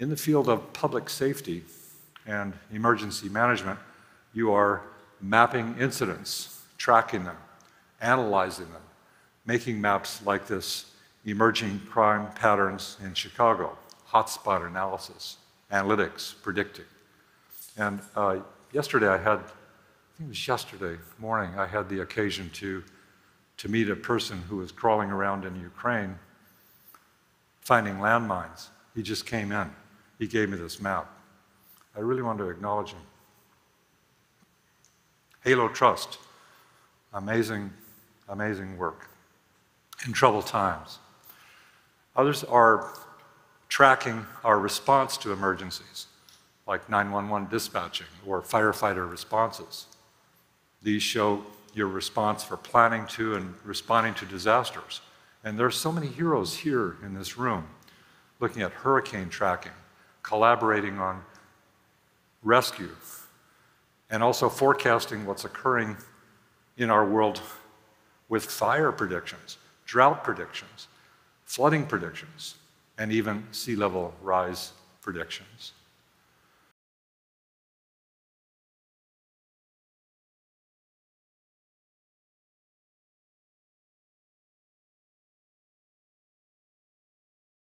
In the field of public safety and emergency management, you are mapping incidents, tracking them, analyzing them, making maps like this emerging crime patterns in Chicago, hotspot analysis, analytics, predicting. And uh, yesterday I had, I think it was yesterday morning, I had the occasion to, to meet a person who was crawling around in Ukraine finding landmines. He just came in. He gave me this map. I really want to acknowledge him. Halo Trust, amazing, amazing work in troubled times. Others are tracking our response to emergencies, like 911 dispatching or firefighter responses. These show your response for planning to and responding to disasters. And there are so many heroes here in this room looking at hurricane tracking, collaborating on rescue, and also forecasting what's occurring in our world with fire predictions, drought predictions, flooding predictions, and even sea level rise predictions.